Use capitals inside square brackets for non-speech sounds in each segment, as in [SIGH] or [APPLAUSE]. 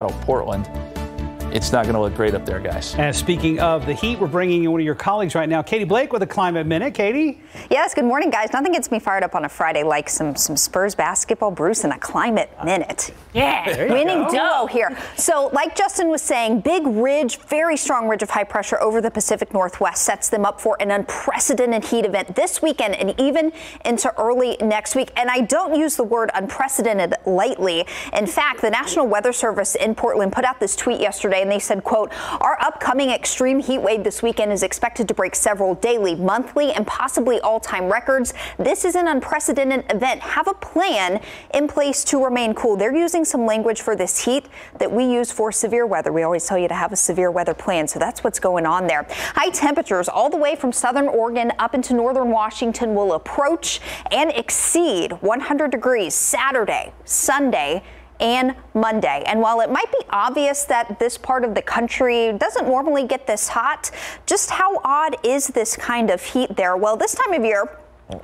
Oh, Portland, it's not going to look great up there, guys. And speaking of the heat, we're bringing in one of your colleagues right now, Kaiti Blake, with a climate minute. Kaiti? Yes, good morning, guys. Nothing gets me fired up on a Friday like some, some Spurs basketball, Bruce, and a climate minute. Yeah. Winning go. duo here. So, like Justin was saying, big ridge, very strong ridge of high pressure over the Pacific Northwest sets them up for an unprecedented heat event this weekend and even into early next week. And I don't use the word unprecedented lightly. In fact, the National Weather Service in Portland put out this tweet yesterday and they said, quote, our upcoming extreme heat wave this weekend is expected to break several daily, monthly, and possibly all-time records. This is an unprecedented event. Have a plan in place to remain cool. They're using some language for this heat that we use for severe weather. We always tell you to have a severe weather plan. So that's what's going on there. High temperatures all the way from southern Oregon up into northern Washington will approach and exceed 100 degrees Saturday, Sunday, and Monday. And while it might be obvious that this part of the country doesn't normally get this hot, just how odd is this kind of heat there? Well, this time of year,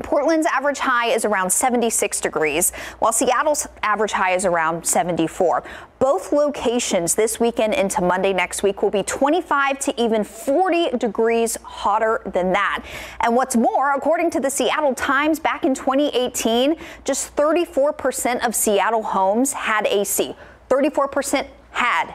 Portland's average high is around 76 degrees, while Seattle's average high is around 74. Both locations this weekend into Monday next week will be 25 to even 40 degrees hotter than that. And what's more, according to the Seattle Times, back in 2018, just 34% of Seattle homes had AC. 34% had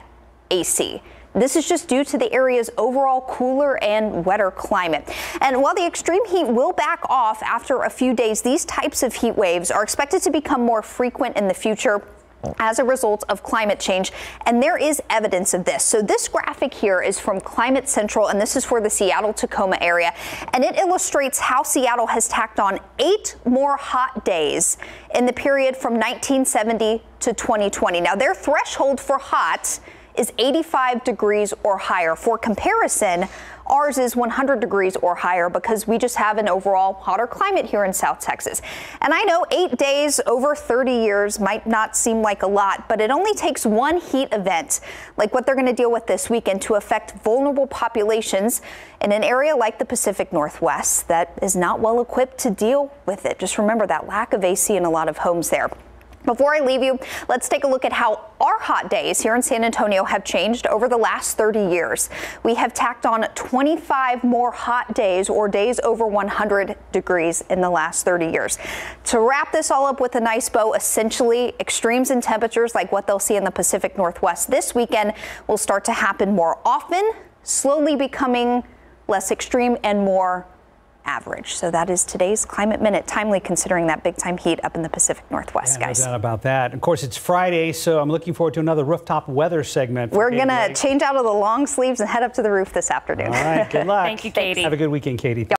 AC. This is just due to the area's overall cooler and wetter climate. And while the extreme heat will back off after a few days, these types of heat waves are expected to become more frequent in the future as a result of climate change. And there is evidence of this. So this graphic here is from Climate Central, and this is for the Seattle Tacoma area. And it illustrates how Seattle has tacked on eight more hot days in the period from 1970 to 2020. Now, their threshold for hot is 85 degrees or higher. For comparison, ours is 100 degrees or higher because we just have an overall hotter climate here in South Texas. And I know eight days over 30 years might not seem like a lot, but it only takes one heat event like what they're going to deal with this weekend to affect vulnerable populations in an area like the Pacific Northwest that is not well equipped to deal with it. Just remember that lack of AC in a lot of homes there. Before I leave you, let's take a look at how our hot days here in San Antonio have changed over the last 30 years. We have tacked on 25 more hot days or days over 100 degrees in the last 30 years. To wrap this all up with a nice bow, essentially extremes in temperatures like what they'll see in the Pacific Northwest this weekend will start to happen more often, slowly becoming less extreme and more average. So that is today's Climate Minute, timely considering that big time heat up in the Pacific Northwest, yeah, guys. No doubt about that. Of course, it's Friday, so I'm looking forward to another rooftop weather segment. We're going to change out of the long sleeves and head up to the roof this afternoon. All right, good [LAUGHS] luck. Thank you, Kaiti. Have a good weekend, Kaiti.